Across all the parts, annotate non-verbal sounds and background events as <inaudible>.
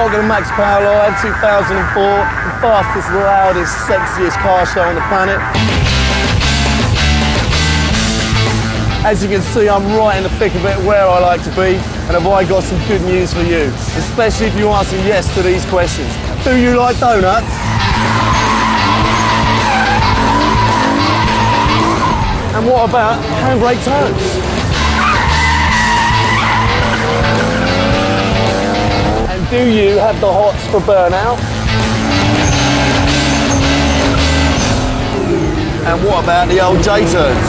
welcome to Max Power Live 2004, the fastest, loudest, sexiest car show on the planet. As you can see, I'm right in the thick of it, where I like to be, and have I got some good news for you, especially if you answer yes to these questions. Do you like donuts? And what about handbrake turns? Do you have the hots for burnout? And what about the old J turns?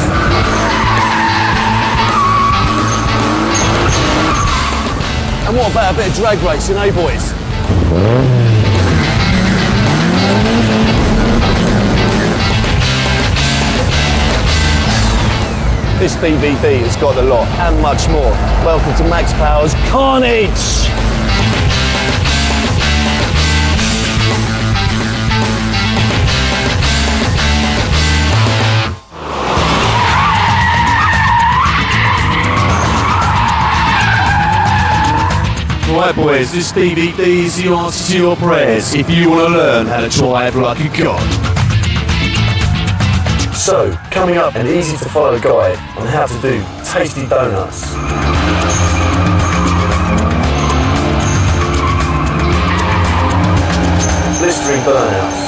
And what about a bit of drag racing, eh, boys? This DVD has got a lot and much more. Welcome to Max Power's Carnage! Right, boys, this DVD is the answer to your prayers if you want to learn how to drive like a god. So, coming up, an easy to follow guide on how to do tasty donuts. Blistering burnouts.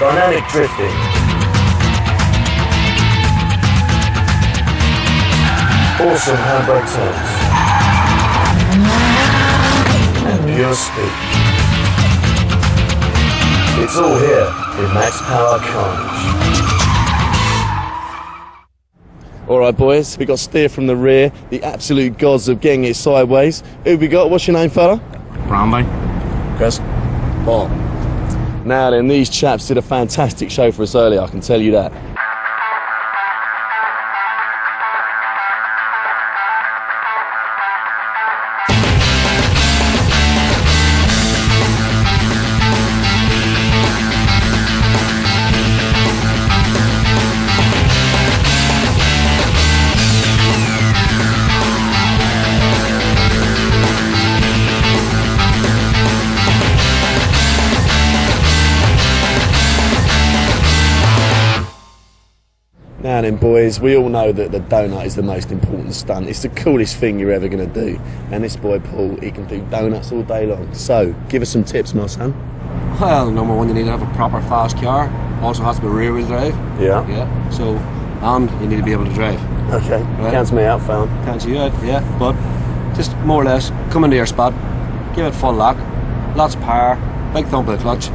Dynamic drifting. Awesome handbrake turns. And pure speed. It's all here in Max Power Carnage. All right, boys, we got steer from the rear, the absolute gods of getting it sideways. Who we got? What's your name, fella? Brandy. Chris. Paul. Now then, these chaps did a fantastic show for us earlier, I can tell you that. Boys, we all know that the donut is the most important stunt. It's the coolest thing you're ever going to do. And this boy, Paul, he can do donuts all day long. So, give us some tips, my son. Well, number one, you need to have a proper fast car. Also has to be rear wheel drive. Yeah. Yeah. So, and you need to be able to drive. Okay, Right. counts me out, fam. Can't you out? Yeah. But just more or less come into your spot, give it full lock, lots of power, big thump of the clutch.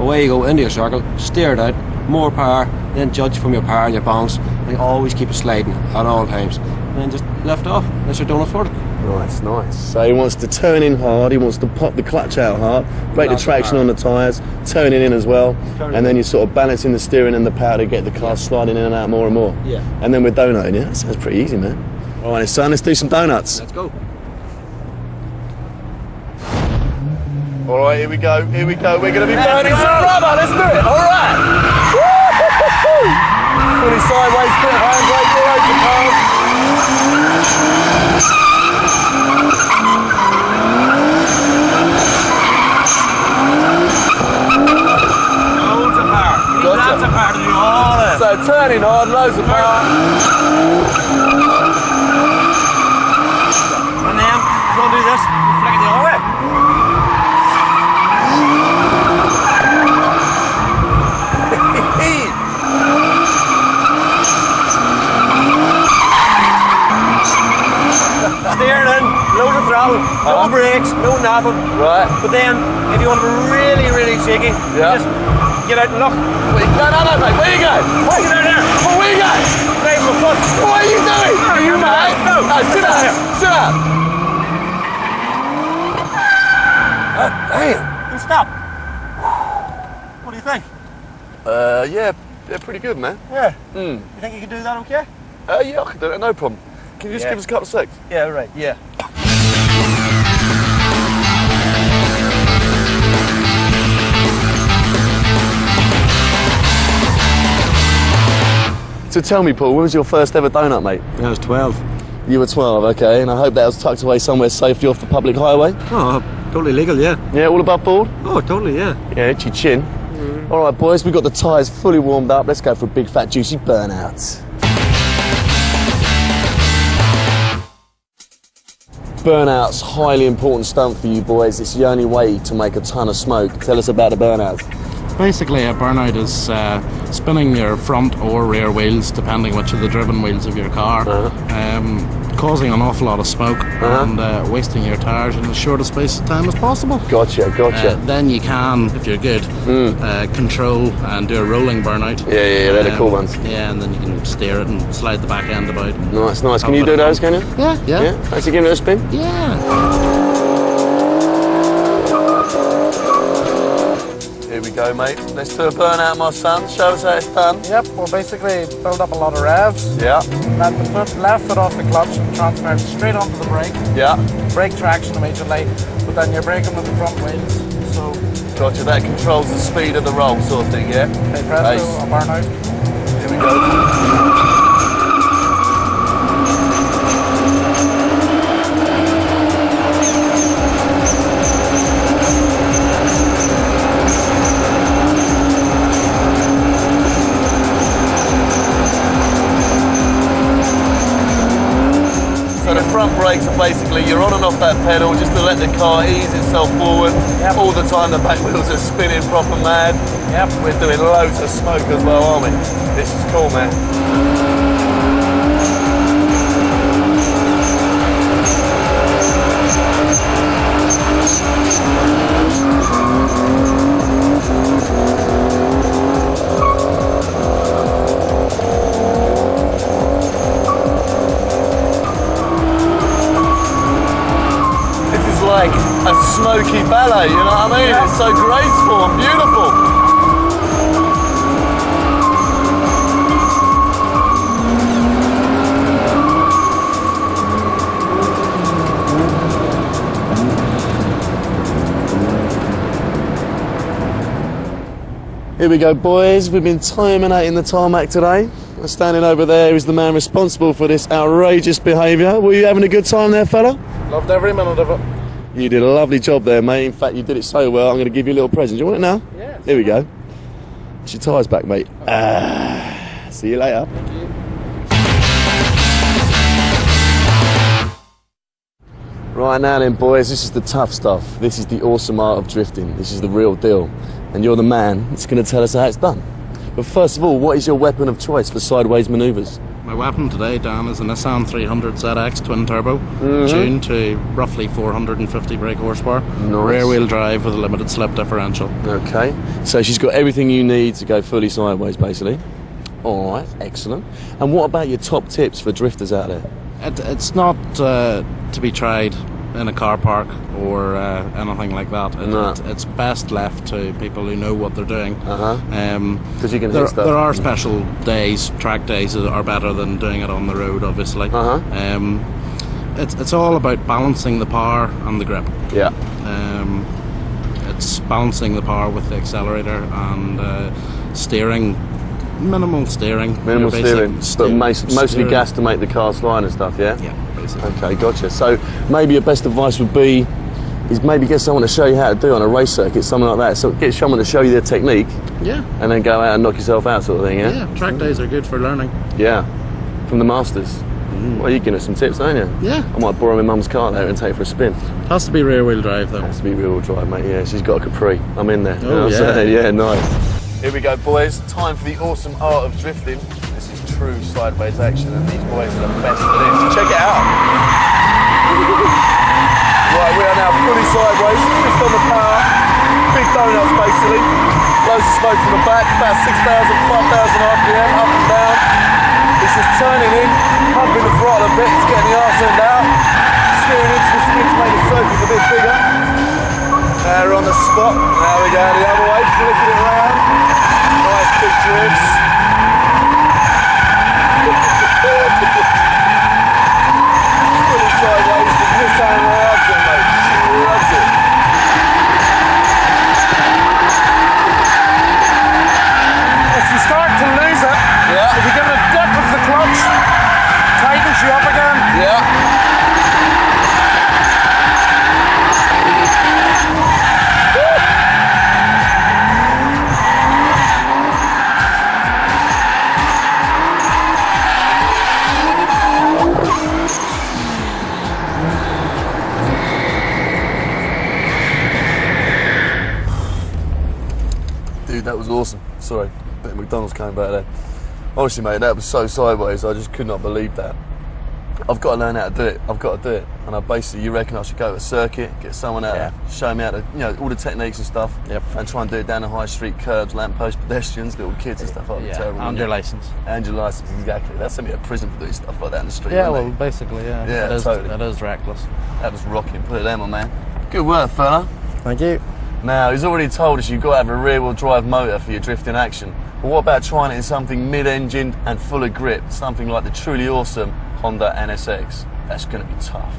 Away you go into your circle, steer it out, more power, then judge from your power and your balance. And always keep it sliding at all times. And then just lift off unless you're doing it for it. Nice, nice. So he wants to turn in hard, he wants to pop the clutch out hard, break the traction on the tyres, turning in as well, and then you're sort of balancing the steering and the power to get the car sliding in and out more and more. Yeah. And then we're yeah? That sounds pretty easy, man. All right, son, let's do some donuts. Let's go. All right, here we go, here we go. We're going to be burning some rubber. Let's do it. All right. Woo-hoo-hoo-hoo. Fully sideways, put handbrake, all over the cars. Loads of power. Gotcha. Lots of power to do all this. So turning hard, loads of power. And then, if you want to do this, flick it the other way. Steering in, loads of throttle, no brakes, no nothing. Right. But then, if you want to be really, really shaky, Yeah. just get out and look. Wait, no, no, no, mate. Where you go? Wait, Get out there. Well, where you go? Right the. What are you doing? No, are you mad? no. no sit down. Sit down. Damn. And stop. What do you think? Uh, yeah, they're pretty good, man. Yeah. Hmm. You think you can do that okay? Uh, yeah, I can do it, no problem. Can you just Yeah. give us a couple of secs? Yeah, right, yeah. So tell me, Paul, when was your first ever donut, mate? I was 12. You were 12, okay, and I hope that was tucked away somewhere safely off the public highway. Oh, totally legal, yeah. Yeah, all above board? Oh, totally, yeah. Yeah, itchy chin. Mm. All right, boys, we've got the tyres fully warmed up. Let's go for a big, fat, juicy burnout. Burnout's highly important stunt for you boys. It's the only way to make a ton of smoke. Tell us about the burnout. Basically, a burnout is uh, spinning your front or rear wheels, depending which of the driven wheels of your car, um, causing an awful lot of smoke and uh, wasting your tyres in the shortest space of time as possible. Gotcha, gotcha. Uh, then you can, if you're good, uh, control and do a rolling burnout. yeah, yeah, yeah, they're the cool ones. Yeah, and then you can steer it and slide the back end about. Nice, nice. Can you do those, can you? Yeah, yeah, Yeah? Fancy giving it a spin? yeah. Go, mate. Let's do a burnout, my son. Show us how it's done. Yep, we'll basically build up a lot of revs, Yeah, let the foot, left foot off the clutch and transfer it straight onto the brake, yeah. brake traction to make it immediately, but then you're braking with the front wheels, so Gotcha. That controls the speed of the roll, sort of thing, yeah? they presto, Nice. a burnout. Here we go. Brakes are basically you're on and off that pedal just to let the car ease itself forward. Yep. All the time the back wheels are spinning proper mad. Yep. We're doing loads of smoke as well, aren't we? This is cool, man. Smoky ballet, you know what I mean? It's so graceful and beautiful. Here we go, boys. We've been terminating the tarmac today. Standing over there is the man responsible for this outrageous behaviour. Were you having a good time there, fella? Loved every minute of it. You did a lovely job there, mate. In fact, you did it so well. I'm going to give you a little present. Do you want it now? Yeah. Here we go. It's your tyres back, mate. Ah, see you later. Right now, then, boys, this is the tough stuff. This is the awesome art of drifting. This is the real deal. And you're the man that's going to tell us how it's done. But first of all, what is your weapon of choice for sideways manoeuvres? My weapon today, Dan, is a Nissan 300 ZX twin turbo, Mm-hmm. tuned to roughly 450 brake horsepower, Nice. rear wheel drive with a limited slip differential. Okay. So she's got everything you need to go fully sideways, basically. All right, excellent. And what about your top tips for drifters out there? It, it's not uh, to be tried in a car park or uh, anything like that. It, No. it- it's best left to people who know what they're doing. Uh-huh. Um, you can there, there are special days, track days that are better than doing it on the road, obviously. Uh-huh. Um, it's, it's all about balancing the power and the grip. Yeah. Um, it's balancing the power with the accelerator and uh, steering, minimal steering. Minimal steering, but most, mostly steering. gas to make the car slide and stuff, yeah? Yeah, Okay, gotcha. So maybe your best advice would be is maybe get someone to show you how to do it on a race circuit, something like that. So get someone to show you their technique Yeah. and then go out and knock yourself out sort of thing, yeah? Yeah, track days are good for learning. Yeah. From the masters. Mm. Well, you giving us some tips, aren't you? Yeah. I might borrow my mum's car there and take it for a spin. Has to be rear wheel drive though. Has to be rear wheel drive, mate. Yeah, she's got a Capri. I'm in there. You Oh, <laughs> know yeah. Yeah, nice. Here we go, boys. Time for the awesome art of drifting. This true sideways action, and these boys are the best at it. Check it out. right, we are now fully sideways, just on the power. Big donuts, basically. Loads of smoke from the back, about 6,000, 5,000 RPM, up and down. It's just turning in, pumping the throttle a bit, it's getting the arse end out. Steering into the skid to make the circles a bit bigger. Now we're on the spot. Now we go the other way, flipping it around. Nice big drifts. Honestly, mate, that was so sideways. I just could not believe that. I've got to learn how to do it. I've got to do it. And I basically, you reckon I should go to a circuit, get someone out, Yeah. show me how to, you know, all the techniques and stuff, Yep. and try and do it down the high street curbs, lamppost pedestrians, little kids and stuff. Like that. Yeah, terrible. and wouldn't your license. And your license, exactly. That's sent me to prison for doing stuff like that in the street. Yeah, well, wouldn't basically, yeah. Yeah, it is, totally. It is reckless. that was rocking. Put it there, my man. Good work, fella. Thank you. Now, he's already told us you've got to have a rear wheel drive motor for your drifting action. But what about trying it in something mid engined and full of grip? Something like the truly awesome Honda NSX. That's going to be tough.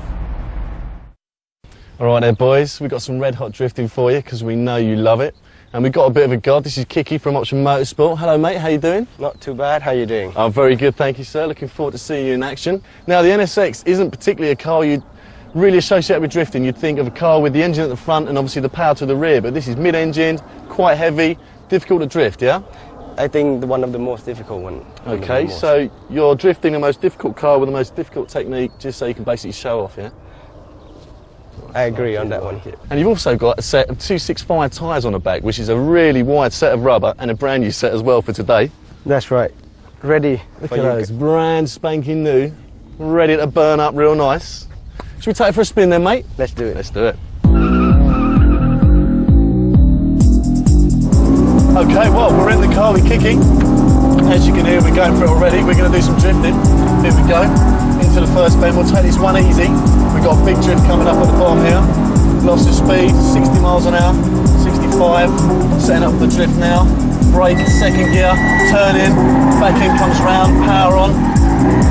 All right, there, boys. We've got some red hot drifting for you because we know you love it. And we've got a bit of a god. This is Kiki from Option Motorsport. Hello, mate. How you doing? Not too bad. How you doing? Oh, very good, thank you, sir. Looking forward to seeing you in action. Now, the NSX isn't particularly a car you'd really associate with drifting. You'd think of a car with the engine at the front and obviously the power to the rear, but this is mid-engined, quite heavy, difficult to drift, yeah? I think the one of the most difficult one. one of the Okay, most. so you're drifting the most difficult car with the most difficult technique just so you can basically show off, yeah? I agree on that one. And you've also got a set of 265 tyres on the back, which is a really wide set of rubber and a brand new set as well for today. That's right. Ready Look at those, brand spanking new, ready to burn up real nice. Should we take it for a spin then, mate? Let's do it. Let's do it. Okay, well, we're in the car with Kiki. As you can hear, we're going for it already. We're going to do some drifting. Here we go. Into the first bend. We'll take this one easy. We've got a big drift coming up at the bottom here. Loss of speed, 60 miles an hour, 65. Setting up the drift now. Brake, second gear, turn in. Back end comes round, power on.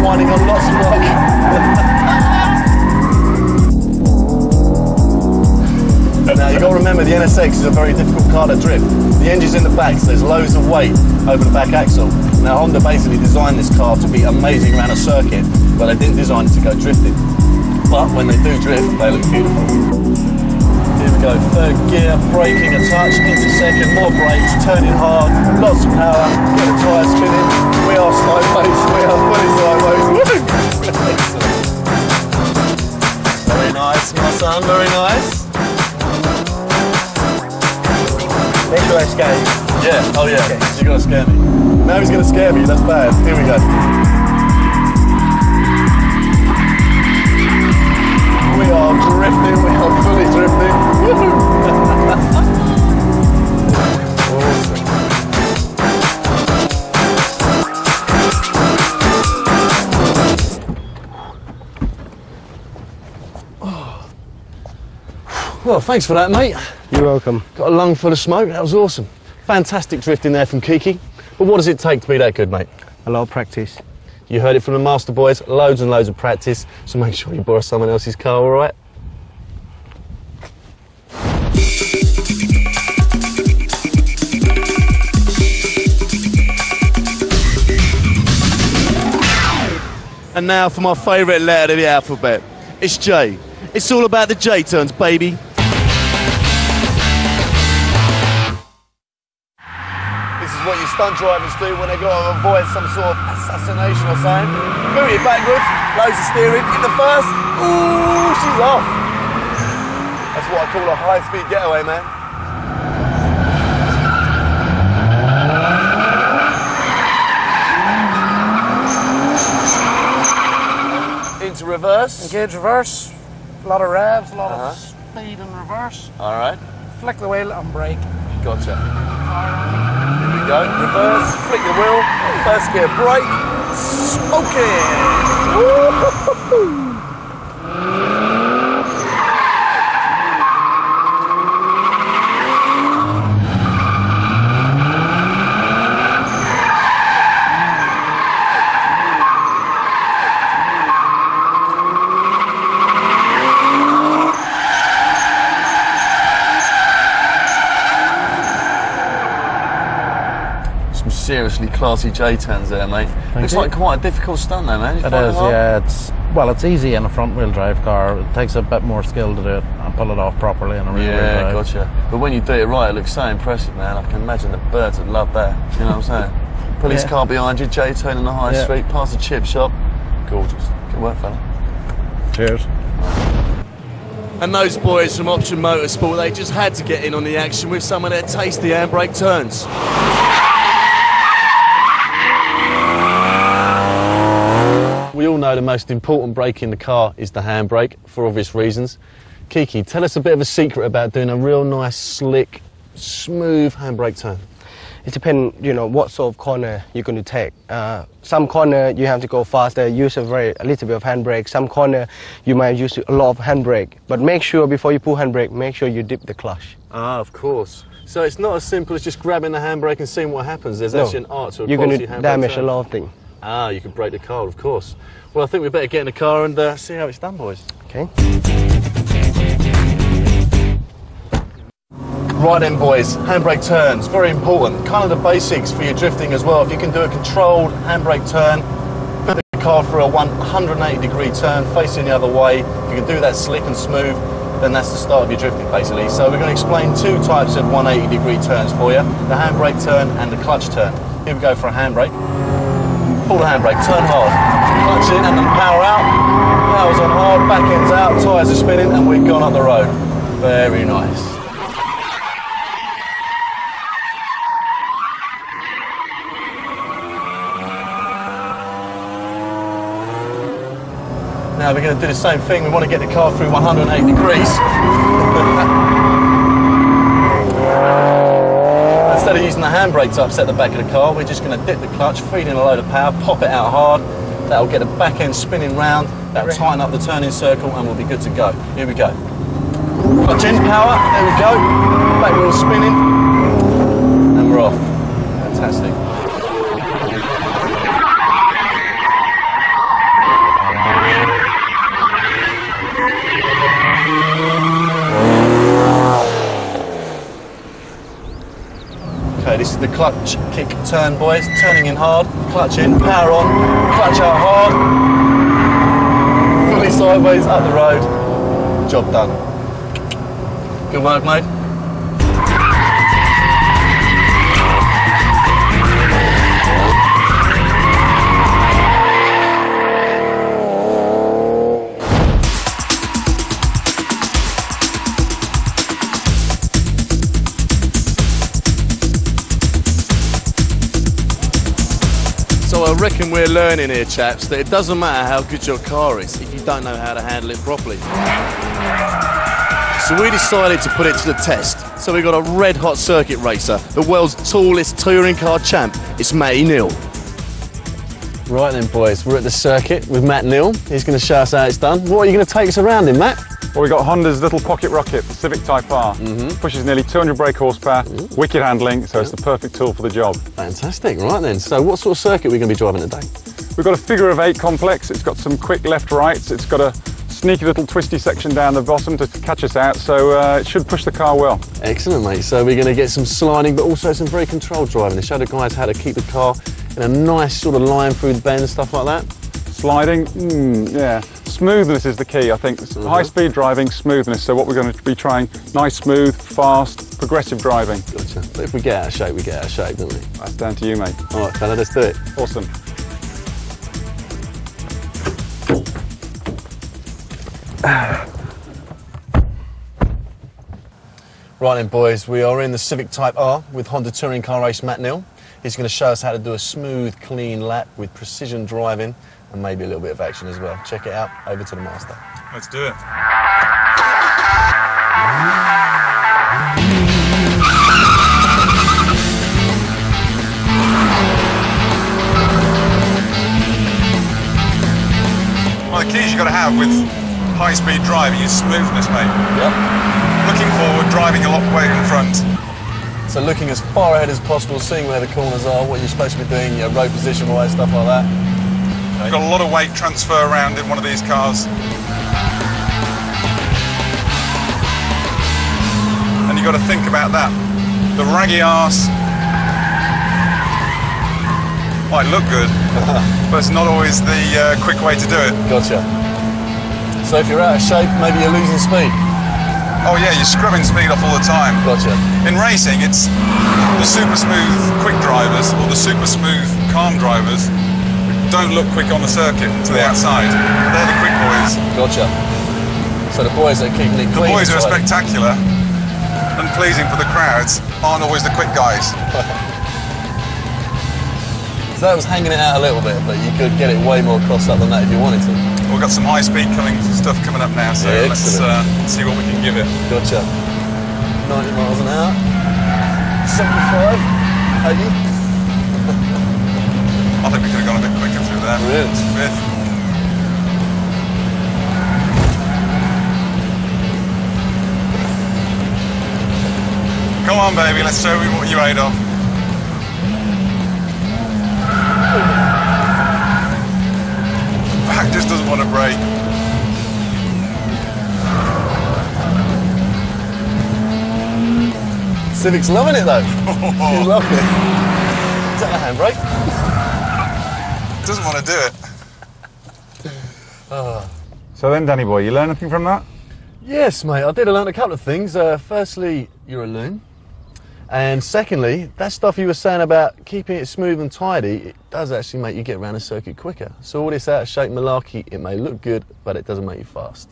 Winding on lots of rock. <laughs> Now you've got to remember the NSX is a very difficult car to drift. The engine's in the back, so there's loads of weight over the back axle. Now Honda basically designed this car to be amazing around a circuit, but they didn't design it to go drifting. But when they do drift, they look beautiful. Here we go, third gear, braking a touch, into second, more brakes, turning hard, lots of power, get the tyres spinning. We are sideways, we are fully sideways. Woo! <laughs> Very nice, my son, very nice. Make sure I scare you. Yeah, oh yeah, you're gonna scare me. Now he's gonna scare me, that's bad. Here we go. We are drifting, we are fully drifting. Woohoo! awesome. Well, thanks for that, mate. You're welcome. Got a lung full of smoke. That was awesome. Fantastic drifting there from Kiki. But what does it take to be that good, mate? A lot of practice. You heard it from the Master Boys. Loads and loads of practice. So make sure you borrow someone else's car, all right? And now for my favourite letter of the alphabet. It's J. It's all about the J turns, baby. Stunt drivers do when they got to avoid some sort of assassination or something. Boot it backwards, loads of steering, in the first. Ooh, she's off. That's what I call a high-speed getaway, man. Into reverse. Engage reverse. A lot of revs, a lot Uh-huh. of speed in reverse. All right, Flick the wheel and brake. gotcha. Go. Reverse, flick the wheel, first gear brake, smoking. Woo-hoo-hoo. Some classy J turns there, mate. Looks you. like quite a difficult stunt, though, man. You It find is, hard? yeah. It's well, it's easy in a front-wheel drive car. It takes a bit more skill to do it and pull it off properly in a rear-wheel Yeah, drive. gotcha. But when you do it right, it looks so impressive, man. I can imagine the birds would love that. You know what I'm saying? <laughs> Police Yeah. car behind you, J turn in the high Yeah. street, past the chip shop. Gorgeous. Good work, fella. Cheers. And those boys from Option Motorsport, they just had to get in on the action with some of their tasty handbrake turns. We all know the most important brake in the car is the handbrake for obvious reasons. Kiki, tell us a bit of a secret about doing a real nice, slick, smooth handbrake turn. It depends, you know, what sort of corner you're going to take. Uh, some corner you have to go faster, use a very a little bit of handbrake. Some corner you might use a lot of handbrake. But make sure before you pull handbrake, make sure you dip the clutch. Ah, of course. So it's not as simple as just grabbing the handbrake and seeing what happens. There's No. actually an art to a You're going to damage turn. a lot of things. Ah, you could break the car, of course. Well, I think we better get in the car and uh, see how it's done, boys. Okay. Right then, boys, handbrake turns, very important. Kind of the basics for your drifting as well. If you can do a controlled handbrake turn, put the car through a 180 degree turn, facing the other way, if you can do that slick and smooth, then that's the start of your drifting basically. So we're going to explain two types of 180 degree turns for you, the handbrake turn and the clutch turn. Here we go for a handbrake. Pull the handbrake, turn hard, clutch in and then power out. Power's on hard, back end's out, tyres are spinning and we've gone up the road. Very nice. Now we're going to do the same thing. We want to get the car through 180 degrees. <laughs> Instead of using the handbrake to upset the back of the car, we're just going to dip the clutch, feed in a load of power, pop it out hard. That'll get the back end spinning round. That'll tighten up the turning circle, and we'll be good to go. Here we go. Clutch in, power. There we go. Back wheel spinning, this is the clutch kick turn, boys. Turning in hard, clutch in, power on, clutch out hard. Fully sideways, up the road. Job done. Good work, mate. We're learning here, chaps, that it doesn't matter how good your car is if you don't know how to handle it properly. So we decided to put it to the test. So we got a red hot circuit racer, the world's tallest touring car champ. It's Matty Neal. Right then, boys, we're at the circuit with Matt Neal. He's going to show us how it's done. What are you going to take us around in, Matt? Well, we've got Honda's little pocket rocket, the Civic Type R. Pushes nearly 200 brake horsepower, wicked handling, so it's the perfect tool for the job. Fantastic. Right then. So what sort of circuit are we going to be driving today? We've got a figure of eight complex. It's got some quick left rights. It's got a sneaky little twisty section down the bottom to catch us out, so uh, it should push the car well. Excellent, mate. So we're going to get some sliding, but also some very controlled driving to show the guys how to keep the car in a nice sort of line through the bend and stuff like that. Sliding, mm, yeah. Smoothness is the key, I think. Mm-hmm. High speed driving, smoothness. So what we're going to be trying, nice, smooth, fast, progressive driving. Gotcha. But if we get out of shape, we get out of shape, don't we? That's down to you, mate. All right, fella, let's do it. Awesome. Right then, boys, we are in the Civic Type R with Honda Touring Car Race Matt Neal. He's going to show us how to do a smooth, clean lap with precision driving and maybe a little bit of action as well. Check it out. Over to the master. Let's do it. One of the keys you've got to have with high-speed driving is smoothness, mate. Yep. Looking forward, driving a lot way in front. So looking as far ahead as possible, seeing where the corners are, what you're supposed to be doing, your road position wise, stuff like that. You've got a lot of weight transfer around in one of these cars. And you've got to think about that. The raggy ass might look good, <laughs> but it's not always the uh, quick way to do it. Gotcha. So if you're out of shape, maybe you're losing speed. Oh yeah, you're scrubbing speed off all the time. Gotcha. In racing, it's the super smooth quick drivers or the super smooth calm drivers don't look quick on the circuit to the outside. They're the quick boys. Gotcha. So the boys that are keeping it The boys are spectacular and pleasing for the crowds aren't always the quick guys. <laughs> So that was hanging it out a little bit, but you could get it way more crossed up than that if you wanted to. We've got some high speed coming stuff coming up now, so Yeah, let's uh, see what we can give it. Gotcha. 90 miles an hour. 75, 80. Quicker through Fifth. Come on, baby, let's show you what you're made of. Back just doesn't want to break. Civic's loving it though. <laughs> He's loving it. Is that a handbrake? Doesn't want to do it. So then, Danny boy, you learn anything from that? Yes, mate. I did learn a couple of things. Uh, firstly, you're a loon. And secondly, that stuff you were saying about keeping it smooth and tidy, it does actually make you get around a circuit quicker. So all this out of shape malarkey, it may look good, but it doesn't make you fast.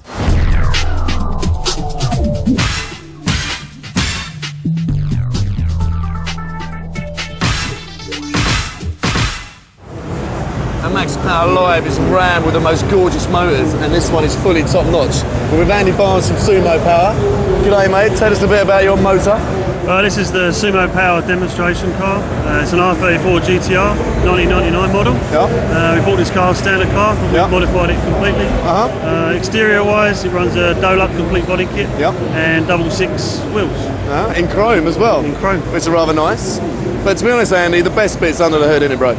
Max Power Live is rammed with the most gorgeous motors, and this one is fully top notch. We're with Andy Barnes from Sumo Power. G'day, mate. Tell us a bit about your motor. Uh, this is the Sumo Power demonstration car. Uh, it's an R34 GTR 1999 model. Yeah. Uh, we bought this car standard car, but Yeah. modified it completely. Uh-huh. Uh, exterior wise, it runs a Do-Luck complete body kit Yeah. and double six wheels. Uh, in chrome as well. In chrome. Which are rather nice. But to be honest, Andy, the best bit's under the hood, isn't it, bro?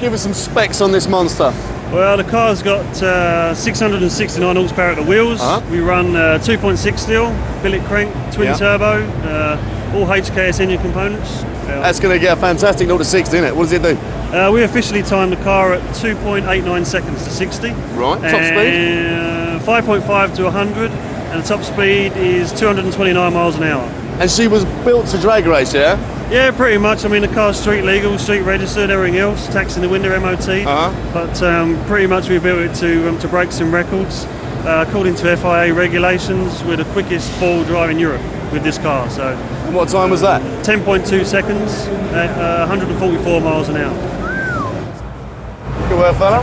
Give us some specs on this monster. Well, the car's got uh, 669 horsepower at the wheels. Uh-huh. We run uh, 2.6 steel, billet crank, twin Yeah. turbo, uh, all HKS engine components. Uh, That's going to get a fantastic 0 to 60, isn't it? What does it do? Uh, we officially timed the car at 2.89 seconds to 60. Right, top speed? and 5.5 to 100, and the top speed is 229 miles an hour. And she was built to drag race, yeah? Yeah, pretty much. I mean, the car's street legal, street registered, everything else, tax in the window, MOT. Uh-huh. But um, pretty much we built it to um, to break some records. Uh, according to FIA regulations, we're the quickest four-wheel drive in Europe with this car. So And what time was that? 10.2 seconds at uh, 144 miles an hour. Good work, fella.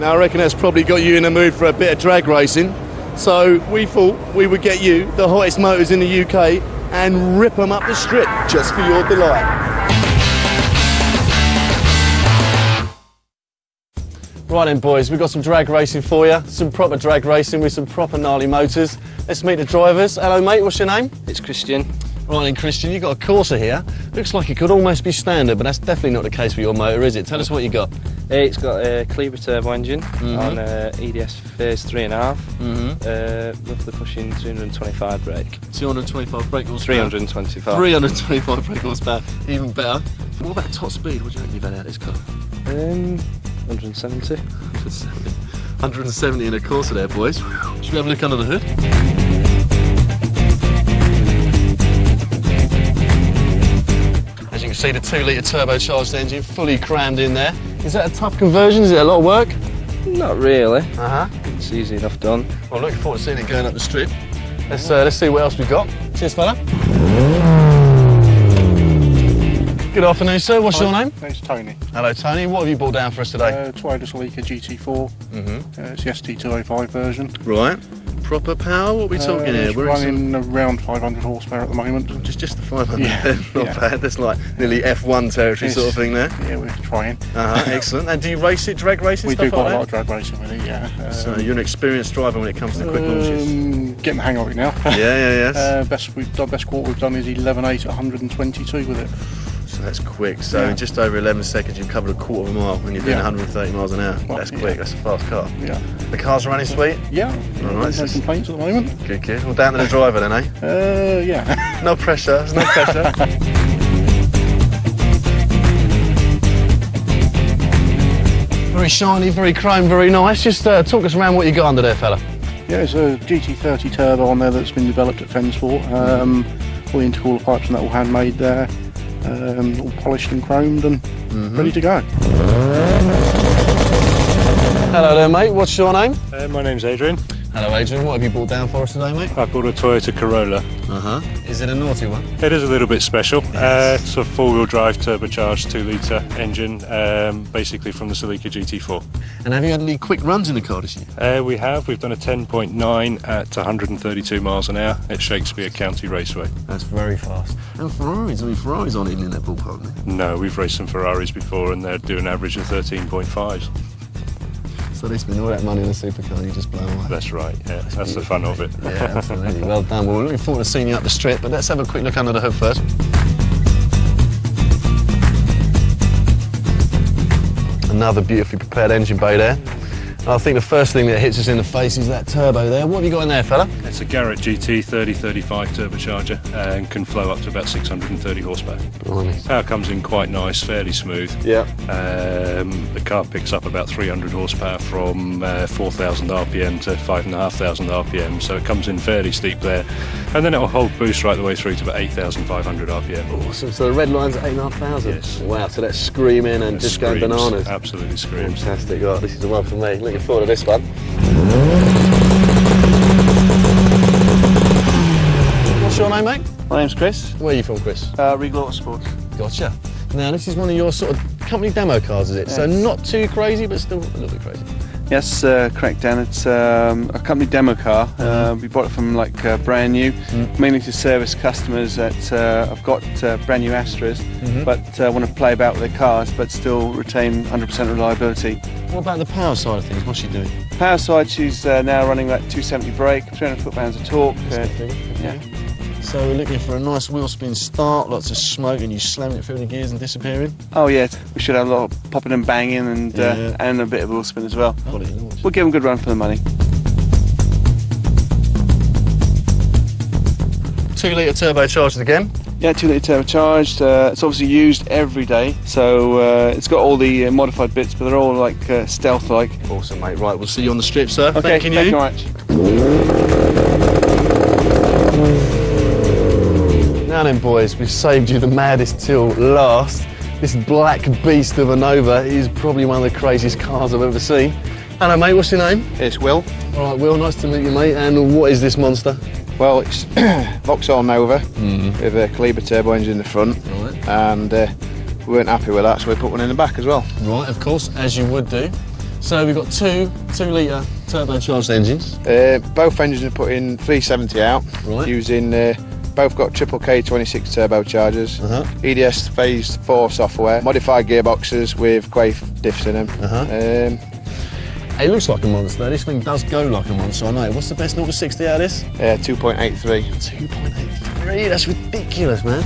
Now, I reckon that's probably got you in the mood for a bit of drag racing. So, we thought we would get you the hottest motors in the UK and rip them up the strip just for your delight. Right then, boys, we've got some drag racing for you. Some proper drag racing with some proper gnarly motors. Let's meet the drivers. Hello, mate. What's your name? It's Christian. Right then, Christian, you've got a Corsa here. Looks like it could almost be standard, but that's definitely not the case with your motor, is it? Tell us what you got. It's got a Calibra turbo engine Mm-hmm. on uh, EDS phase 3.5. Uh, roughly pushing 225 brake. 225 brake horsepower. 325. 325 brake horsepower, even better. What about top speed? What do you reckon you've had out of this car? Um, 170. 170. <laughs> 170 in a Corsa there, boys. Should we have a look under the hood? See, the 2 litre turbocharged engine fully crammed in there. Is that a tough conversion? Is it a lot of work? Not really. Uh huh. It's easy enough done. Well, looking forward to seeing it going up the strip. Let's uh, let's see what else we've got. Cheers, fella. Good afternoon, sir. What's your name? It's Tony. Hello, Tony. What have you brought down for us today? Uh, Toyota Celica GT4. Mm-hmm. Uh, it's the ST205 version. right. Proper power. What are we talking Uh, here? We're in some- running around 500 horsepower at the moment. just just the 500. Yeah, <laughs> Not yeah. bad. That's like nearly F1 territory sort of thing there. Yeah, we're trying. Uh huh. <laughs> Excellent. And do you race it, drag racing? we stuff do quite like a lot of drag racing with it, yeah. Um, So you're an experienced driver when it comes to quick launches. um, getting the hang of it now. Yeah, yeah, <laughs> yes. Uh, best we've done, best quarter we've done is 11.8 at 122 with it. So that's quick. So Yeah. in just over 11 seconds, you've covered a quarter of a mile when you're doing Yeah. 130 miles an hour. Well, that's yeah. quick. That's a fast car. Yeah. The car's running sweet. Yeah. All right, no complaints at the moment. Good, good. Well, down to the driver then, eh? Uh, yeah. <laughs> No pressure. There's no pressure. <laughs> very shiny, very chrome, very nice. Just uh, talk us around what you got under there, fella. Yeah, it's a GT30 turbo on there that's been developed at Fensport. Um, all the intercooler pipes and that all handmade there. Um, all polished and chromed and Mm-hmm. ready to go. Hello there, mate. What's your name? Uh, my name's Adrian. Hello, Adrian. What have you brought down for us today, mate? I bought a Toyota Corolla. Uh huh. Is it a naughty one? It is a little bit special. Uh, it's a four-wheel drive turbocharged two-litre engine, um, basically from the Celica GT4. And have you had any quick runs in the car this year? Uh, we have. We've done a 10.9 at 132 miles an hour at Shakespeare County Raceway. That's very fast. And Ferraris, I mean, Ferraris aren't even in that ballpark, they? No, we've raced some Ferraris before, and they're doing an average of 13.5s. So they spend all that money on a supercar and you just blow away. That's right. Yeah, that's, the fun of it. Yeah, absolutely. well done. Well, we're looking forward to seeing you up the strip, but let's have a quick look under the hood first. Another beautifully prepared engine bay there. I think the first thing that hits us in the face is that turbo there. What have you got in there, fella? It's a Garrett GT 3035 turbocharger and can flow up to about 630 horsepower. Blimey. Power comes in quite nice, fairly smooth. Yeah. Um, the car picks up about 300 horsepower from uh, 4,000 RPM to 5,500 RPM, so it comes in fairly steep there. And then it will hold boost right the way through to about 8,500 RPM. Awesome. So the red line's at 8,500? Yes. Wow, so that's screaming and just going Screams. bananas. Absolutely screams. Fantastic. Oh, this is the one for me. Looking forward to this one. What's your name, mate? My name's Chris. Where are you from, Chris? Uh, Regal Autosports. Gotcha. Now, this is one of your sort of company demo cars, is it? So not too crazy, but still a little bit crazy. Yes, uh, correct, Dan. It's um, a company demo car. Uh, we bought it from like uh, brand new, mainly to service customers that uh, have got uh, brand new Astras, but uh, want to play about with their cars, but still retain 100% reliability. What about the power side of things? What's she doing? Power side, she's uh, now running that 270 brake, 300 foot-pounds of torque. Yeah. So we're looking for a nice wheel spin start, lots of smoke, and you slamming it through the gears and disappearing. Oh yeah, we should have a lot of popping and banging and uh, Yeah. and a bit of wheel spin as well. Launch. We'll give them a good run for the money. Two litre turbocharged again. Yeah, two litre turbocharged. Uh, it's obviously used every day, so uh, it's got all the uh, modified bits, but they're all like uh, stealth-like. Awesome, mate. Right, we'll see you on the strip, sir. Okay, thank you. you very much. Now then, boys, we've saved you the maddest till last. This black beast of a Nova is probably one of the craziest cars I've ever seen. Hello, mate. What's your name? It's Will. All right, Will. Nice to meet you, mate. And what is this monster? Well, it's <clears throat> Vauxhall Nova with a Calibra turbo engine in the front, Right. and uh, we weren't happy with that, so we put one in the back as well. Right, of course, as you would do. So we've got two two-litre turbocharged engines. Uh, both engines are put in 370 out, Right. using uh, both got triple K26 turbochargers, Uh-huh. EDS Phase 4 software, modified gearboxes with Quaife diffs in them. Uh-huh. Um, It looks like a monster. This thing does go like a monster, I know. What's the best 0 to 60 out of this? uh, 2.83. 2.83. That's ridiculous, man.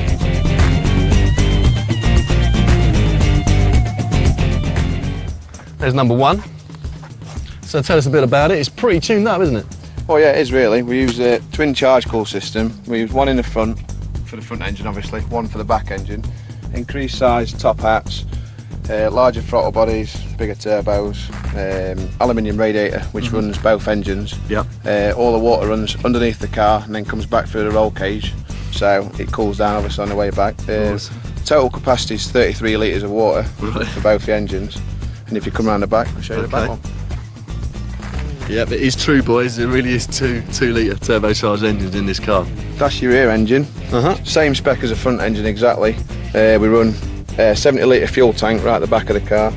There's number one. So tell us a bit about it. It's pretty tuned up, isn't it? Oh yeah, it is really. We use a twin charge cool system. We use one in the front for the front engine, obviously, one for the back engine. Increased size top hats, uh, larger throttle bodies, bigger turbos, um, aluminium radiator which runs both engines. Yep. Uh, all the water runs underneath the car and then comes back through the roll cage, so it cools down obviously on the way back. Uh, Nice. Total capacity is 33 litres of water for both the engines. And if you come around the back, I'll show you the back one. Yeah, but it is true, boys. There really is two two litre turbocharged engines in this car. That's your rear engine. Uh-huh. Same spec as the front engine exactly. Uh, we run a 70 litre fuel tank right at the back of the car,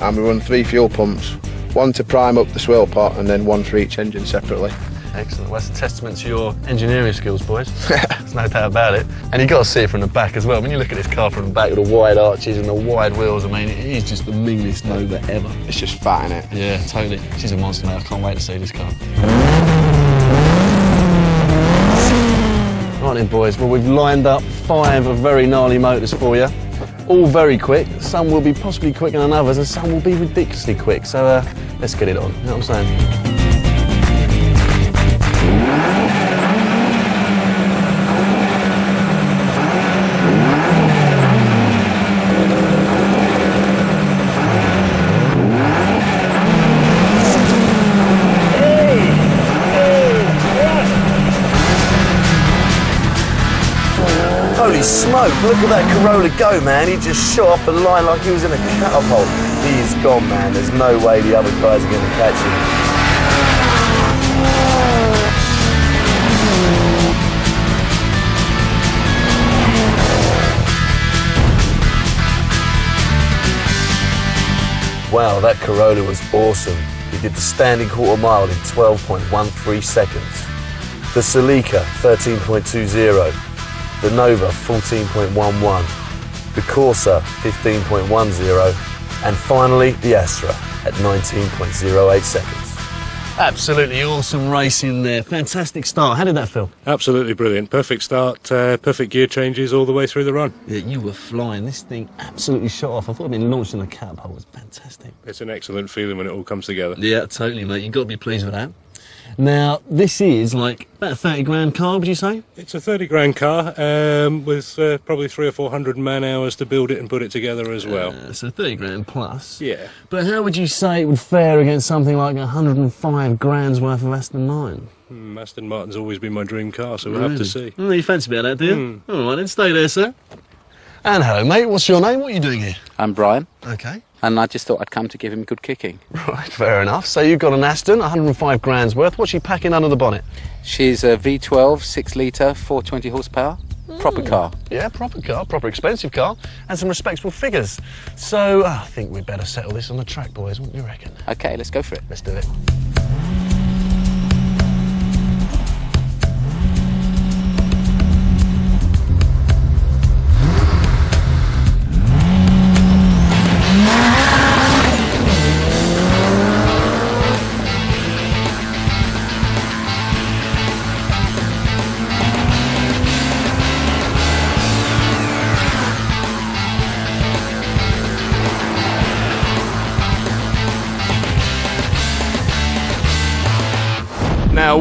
and we run three fuel pumps. One to prime up the swirl pot, and then one for each engine separately. Excellent. Well, that's a testament to your engineering skills, boys. <laughs> There's no doubt about it. And you've got to see it from the back as well. When you look at this car from the back with the wide arches and the wide wheels, I mean, it is just the meanest Nova ever. It's just fat in it. Yeah, totally. She's a monster, mate. I can't wait to see this car. Right then, boys. Well, we've lined up five very gnarly motors for you. All very quick. Some will be possibly quicker than others, and some will be ridiculously quick. So uh, let's get it on. You know what I'm saying? Holy smoke, look at that Corolla go, man. He just shot off the line like he was in a catapult. He's gone, man. There's no way the other guys are going to catch him. Wow, that Corolla was awesome. He did the standing quarter mile in 12.13 seconds. The Celica, 13.20. The Nova, 14.11. The Corsa, 15.10. And finally, the Astra at 19.08 seconds. Absolutely awesome racing there. Fantastic start. How did that feel? Absolutely brilliant. Perfect start, uh, perfect gear changes all the way through the run. Yeah, you were flying. This thing absolutely shot off. I thought I'd been launched in the catapult. It was fantastic. It's an excellent feeling when it all comes together. Yeah, totally, mate. You've got to be pleased with that. Now, this is like about a 30 grand car, would you say? It's a 30 grand car um, with uh, probably three or four hundred man hours to build it and put it together as well. Uh, so 30 grand plus. Yeah. But how would you say it would fare against something like 105 grand's worth of Aston Martin? Hmm, Aston Martin's always been my dream car, so we'll have to see. Oh, you fancy about that, do you? Hmm. All right, then stay there, sir. And hello, mate. What's your name? What are you doing here? I'm Brian, Okay. And I just thought I'd come to give him good kicking. <laughs> Right, fair enough. So you've got an Aston, 105 grand's worth. What's she packing under the bonnet? She's a V12, 6 litre, 420 horsepower. Proper car. Yeah, proper car, proper expensive car, and some respectable figures. So uh, I think we'd better settle this on the track, boys. What do you reckon? Okay, let's go for it. Let's do it.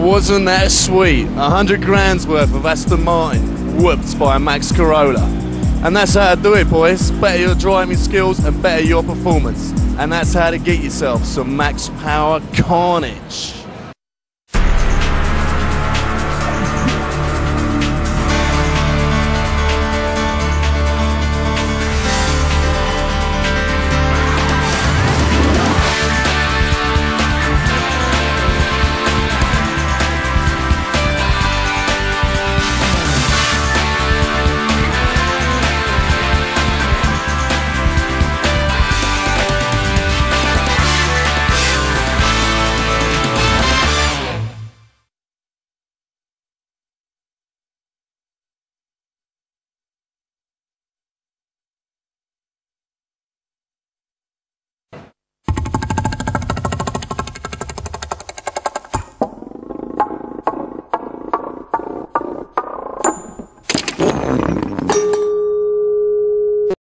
Wasn't that sweet? A hundred grand's worth of Aston Martin whooped by a Max Corolla. And that's how to do it, boys. Better your driving skills and better your performance. And that's how to get yourself some max power carnage.